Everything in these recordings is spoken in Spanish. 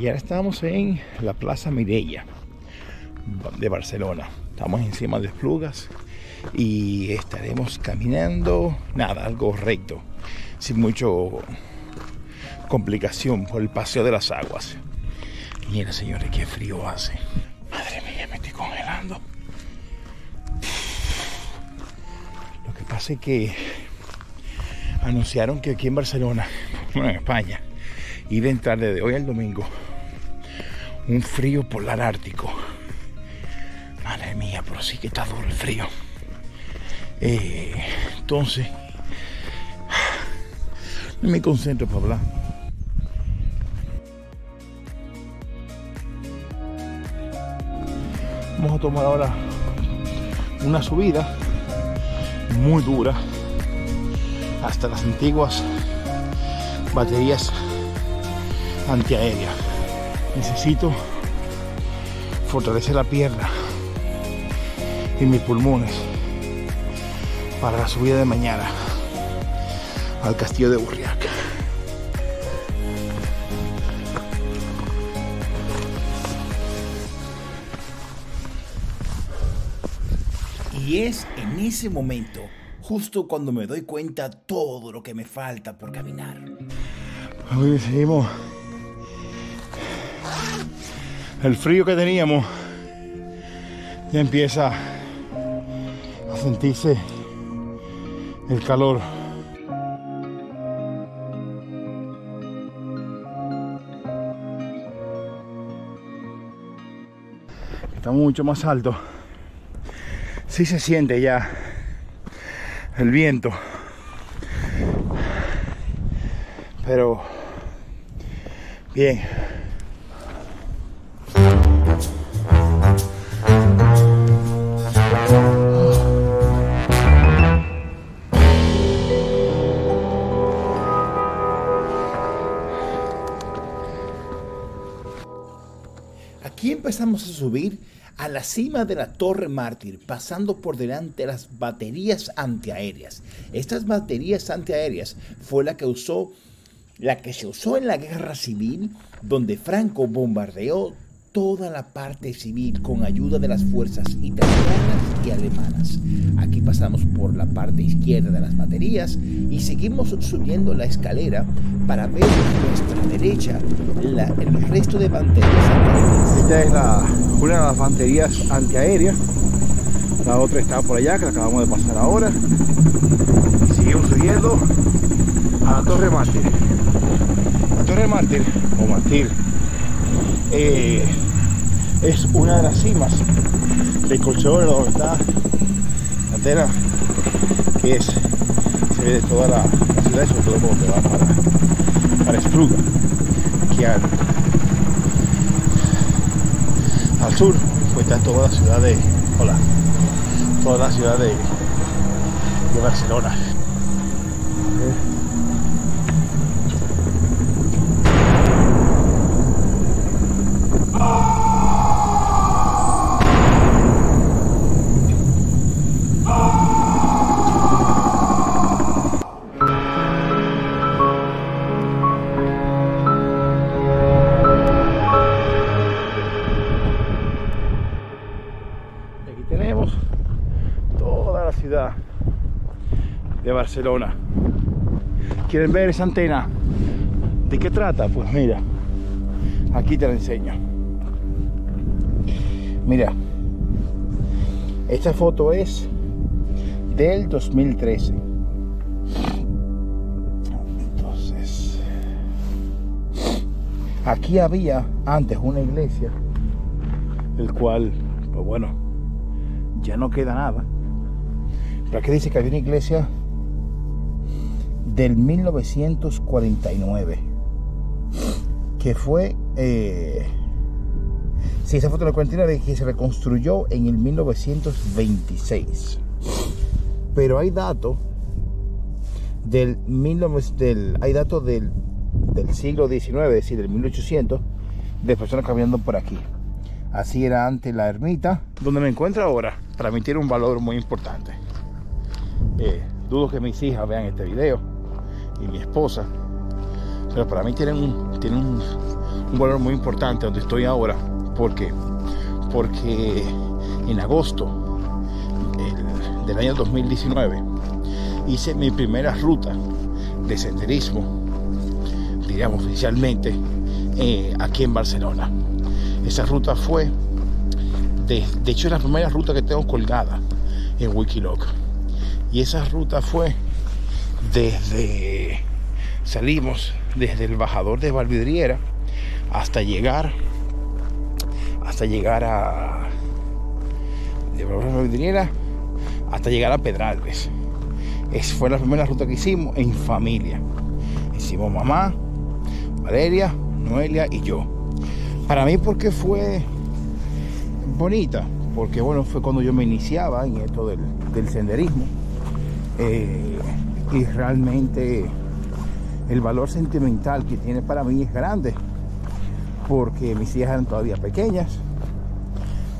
Y ahora estamos en la Plaza Mireia de Barcelona. Estamos encima de Esplugas y estaremos caminando, nada, algo recto, sin mucho complicación por el paseo de las aguas. Mira, señores, qué frío hace. Madre mía, me estoy congelando. Lo que pasa es que anunciaron que aquí en Barcelona, bueno, en España, iba a entrar desde hoy al domingo un frío polar ártico. Madre mía, pero sí que está duro el frío. Eh, entonces, me concentro para hablar. Vamos a tomar ahora una subida muy dura hasta las antiguas baterías antiaéreas necesito fortalecer la pierna y mis pulmones para la subida de mañana al castillo de Burriac. Y es en ese momento, justo cuando me doy cuenta todo lo que me falta por caminar. Hoy seguimos el frío que teníamos ya empieza a sentirse el calor. Estamos mucho más alto. Sí se siente ya el viento. Pero bien. Empezamos a subir a la cima de la Torre Mártir, pasando por delante de las baterías antiaéreas. Estas baterías antiaéreas fue la que usó la que se usó en la guerra civil, donde Franco bombardeó toda la parte civil con ayuda de las fuerzas italianas alemanas. Aquí pasamos por la parte izquierda de las baterías y seguimos subiendo la escalera para ver a nuestra derecha el resto de baterías antiaéreas. Esta es una de las baterías antiaéreas. La otra está por allá, que la acabamos de pasar ahora. Y seguimos subiendo a la Torre Mártir. La Torre Mártir, o Mártir, eh, es una de las cimas del Colchón, donde está la tela, que es, se ve de toda la, ciudad, y sobre todo que va para, para Espluga, que al, sur, pues está toda la ciudad de. Hola. Toda la ciudad de Barcelona. Barcelona. ¿Quieren ver esa antena? ¿De qué trata? Pues mira, aquí te la enseño. Mira, esta foto es del 2013. Entonces, aquí había antes una iglesia, el cual, pues bueno, ya no queda nada. Pero aquí dice que había una iglesia del 1949 que fue eh, sí, esa foto del 49 que se reconstruyó en el 1926 pero hay datos del, 19 del hay datos del, del siglo XIX es decir del 1800 de personas caminando por aquí Así era antes la ermita. Donde me encuentro ahora, para mí un valor muy importante. Eh, dudo que mis hijas vean este video y mi esposa. Pero para mí tienen un, tienen un, valor muy importante donde estoy ahora. ¿Por qué? Porque en agosto del año 2019 hice mi primera ruta de senderismo, diríamos oficialmente, eh, aquí en Barcelona. Esa ruta fue, de, hecho es la primera ruta que tengo colgada en Wikiloc. Y esa ruta fue desde, salimos desde el bajador de Valvidriera hasta llegar, hasta llegar a, de Valvidriera hasta llegar a Pedralbes. Esa fue la primera ruta que hicimos en familia. Hicimos mamá, Valeria, Noelia y yo. Para mí porque fue bonita, porque bueno, fue cuando yo me iniciaba en esto del, senderismo. Eh, y realmente el valor sentimental que tiene para mí es grande, porque mis hijas eran todavía pequeñas,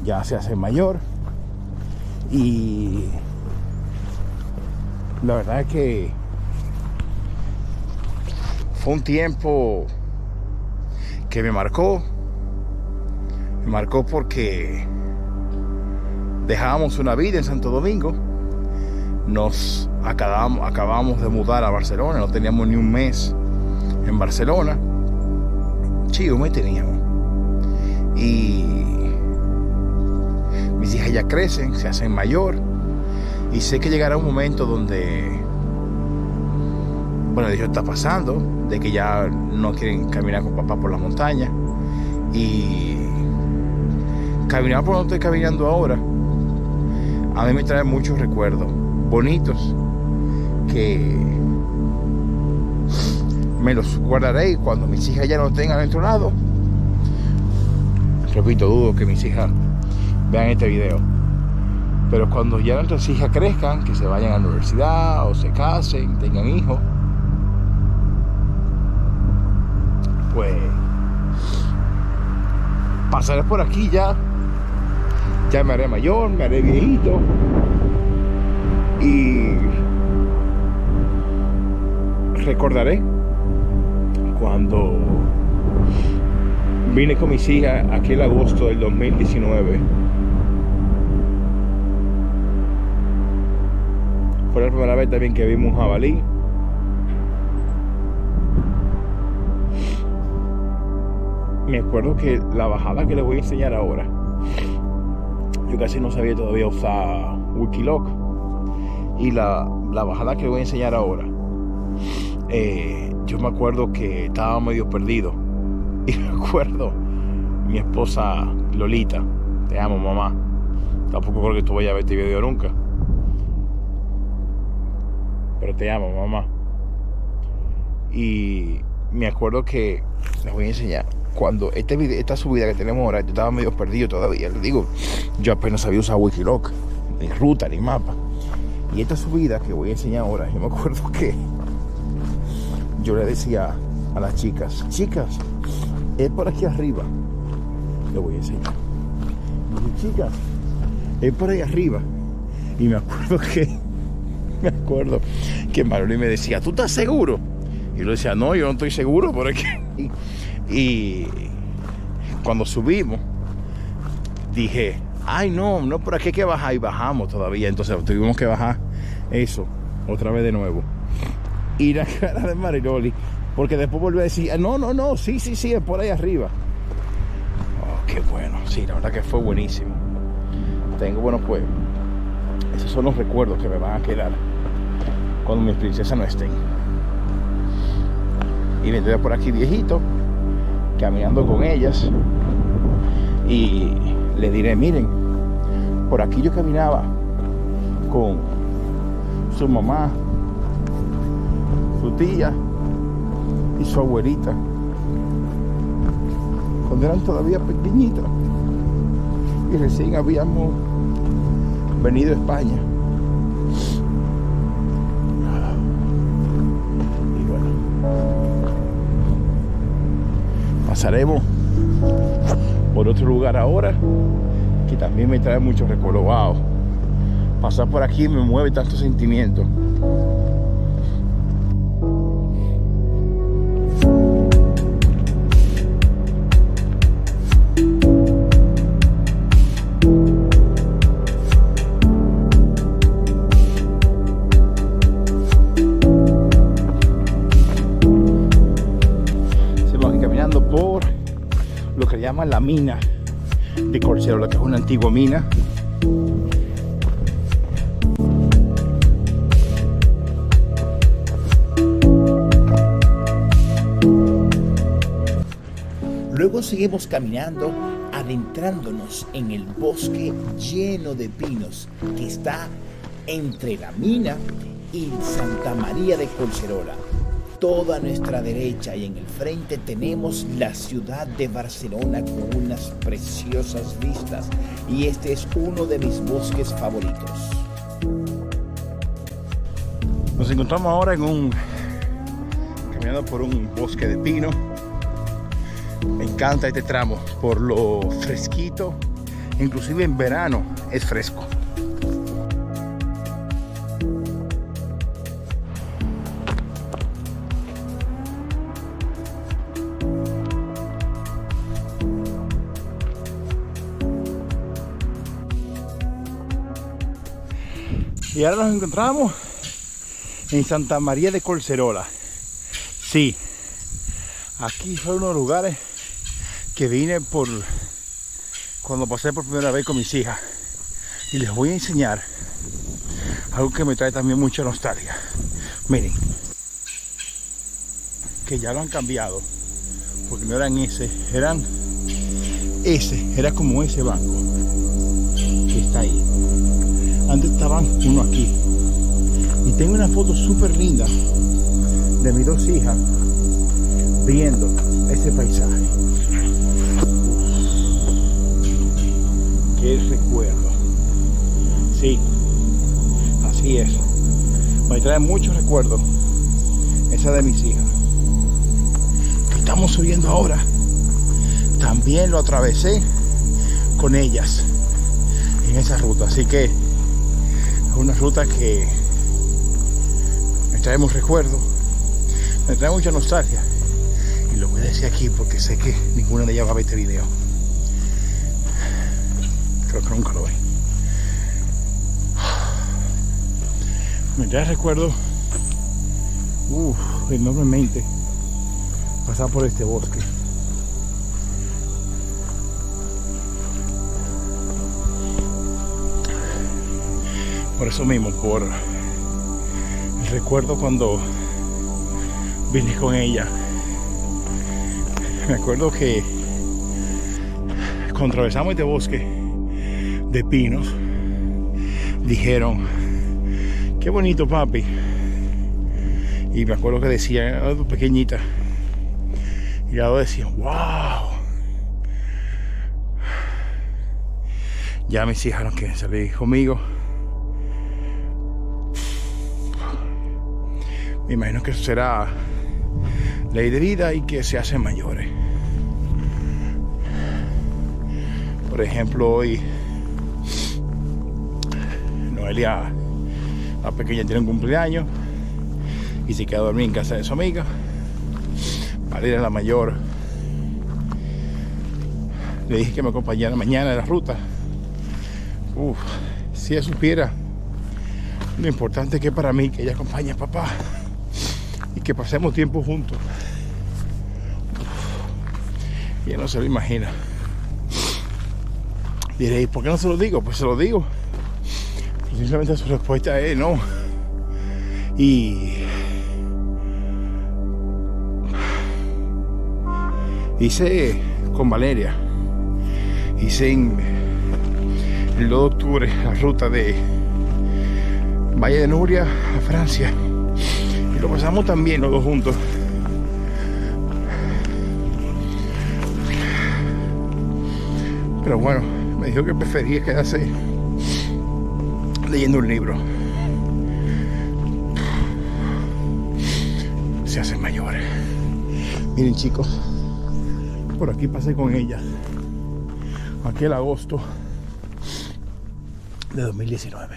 ya se hace mayor, y la verdad es que fue un tiempo que me marcó. Me marcó porque dejábamos una vida en Santo Domingo. Nos acabamos, de mudar a Barcelona. No teníamos ni un mes en Barcelona. Sí, un mes teníamos. Y mis hijas ya crecen, se hacen mayor y sé que llegará un momento donde, bueno, de está pasando, de que ya no quieren caminar con papá por la montaña. Y caminar por donde estoy caminando ahora, a mí me trae muchos recuerdos bonitos que me los guardaré cuando mis hijas ya no al otro lado. Repito, dudo que mis hijas vean este video. Pero cuando ya nuestras hijas crezcan, que se vayan a la universidad o se casen, tengan hijos, pues pasaré por aquí ya. Ya me haré mayor, me haré viejito. Y recordaré cuando vine con mis hijas aquel agosto del 2019 Fue la primera vez también que vimos un jabalí. Me acuerdo que la bajada que les voy a enseñar ahora, yo casi no sabía todavía usar Wikiloc. Y la, bajada que les voy a enseñar ahora, eh, yo me acuerdo que estaba medio perdido. Y me acuerdo, mi esposa Lolita, te amo mamá. Tampoco creo que tú vayas a ver este video nunca pero te amo, mamá. Y me acuerdo que les voy a enseñar. Cuando este video, esta subida que tenemos ahora, yo estaba medio perdido todavía. Les digo, yo apenas sabía usar Wikiloc, ni ruta, ni mapa. Y esta subida que voy a enseñar ahora, yo me acuerdo que yo le decía a las chicas, chicas, es por aquí arriba. Le voy a enseñar. Y chicas, es por ahí arriba. Y me acuerdo que me acuerdo que Maroli me decía, ¿tú estás seguro? Y yo decía, no, yo no estoy seguro porque... Y, cuando subimos, dije, ay no, no, por aquí hay que bajar y bajamos todavía. Entonces tuvimos que bajar eso otra vez de nuevo. Y la cara de Mariloli, porque después volvió a decir, no, no, no, sí, sí, sí, es por ahí arriba. Oh, qué bueno, sí, la verdad que fue buenísimo. Tengo, bueno, pues, esos son los recuerdos que me van a quedar cuando mis princesas no estén. Y vendré por aquí viejito, caminando con ellas. Y le diré, miren, por aquí yo caminaba con su mamá, su tía y su abuelita. Cuando eran todavía pequeñitas. Y recién habíamos venido a España. pasaremos por otro lugar ahora que también me trae mucho recuerdo. Pasar por aquí me mueve tanto sentimiento. la mina de Corcero, que es una antigua mina. Luego seguimos caminando, adentrándonos en el bosque lleno de pinos que está entre la mina y Santa María de Colcerola toda nuestra derecha y en el frente tenemos la ciudad de Barcelona con unas preciosas vistas y este es uno de mis bosques favoritos. Nos encontramos ahora en un caminando por un bosque de pino. Me encanta este tramo por lo fresquito, inclusive en verano es fresco. Y ahora nos encontramos en Santa María de Colcerola. Sí, aquí fue uno de los lugares que vine por cuando pasé por primera vez con mis hijas. Y les voy a enseñar algo que me trae también mucha nostalgia. Miren, que ya lo han cambiado, porque no eran ese, eran ese, era como ese banco que está ahí. Estaban uno aquí. Y tengo una foto súper linda de mis dos hijas viendo ese paisaje. Qué recuerdo. Sí, así es. Me trae muchos recuerdos esa de mis hijas. Que estamos subiendo ahora. También lo atravesé con ellas en esa ruta. Así que es una ruta que me trae muchos recuerdos, me trae mucha nostalgia. Y lo voy a decir aquí porque sé que ninguna de ellas va a ver este video. Creo que nunca lo ve. Me trae recuerdo enormemente pasar por este bosque. Por eso mismo, por el recuerdo cuando vine con ella. Me acuerdo que cuando atravesamos este bosque de pinos, dijeron, qué bonito papi. Y me acuerdo que decía, pequeñita, y luego decía, wow. Ya mis hijas no quieren salir conmigo. Me imagino que será ley de vida y que se hacen mayores. Por ejemplo, hoy Noelia, la pequeña, tiene un cumpleaños y se queda a dormir en casa de su amiga. Valeria, la mayor, le dije que me acompañara mañana en la ruta. Uf, si ella supiera lo importante que es para mí que ella acompañe a papá que pasemos tiempo juntos. Y no se lo imagina. Diréis, ¿por qué no se lo digo? Pues se lo digo. Simplemente su respuesta es no. Y hice con Valeria, hice en el 2 de octubre la ruta de Valle de Nuria a Francia lo pasamos también los dos juntos. Pero bueno, me dijo que prefería quedarse leyendo un libro. Se hacen mayores. Miren chicos, por aquí pasé con ella. aquel agosto de 2019.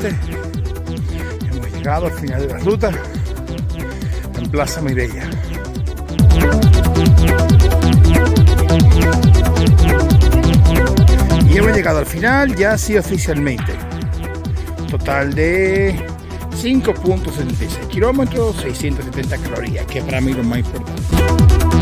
Hemos llegado al final de la ruta en Plaza Mirella. Y hemos llegado al final, ya sí oficialmente. Total de 5.76 kilómetros, 670 calorías, que para mí lo más importante.